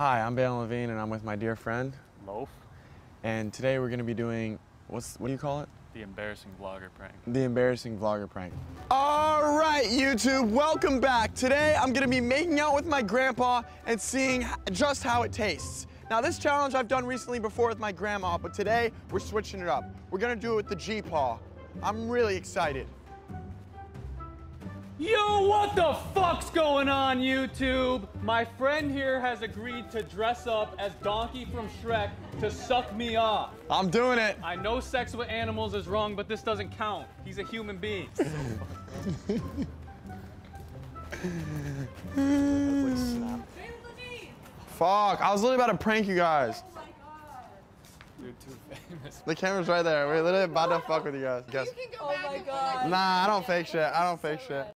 Hi, I'm Baylen Levine, and I'm with my dear friend. Lofe, And today we're gonna be doing what's what do you call it? the embarrassing vlogger prank. The embarrassing vlogger prank. All right, YouTube, welcome back. Today I'm gonna be making out with my grandpa and seeing just how it tastes. Now, this challenge I've done recently before with my grandma, but today we're switching it up. We're gonna do it with the G paw. I'm really excited. Yo, what the fuck's going on, YouTube? My friend here has agreed to dress up as Donkey from Shrek to suck me off. I'm doing it. I know sex with animals is wrong, but this doesn't count. He's a human being. Fuck, I was literally about to prank you guys. You're too famous. The camera's right there. We're literally about to fuck with you guys. Guess. Oh my god. Nah, I don't fake shit. I don't fake shit.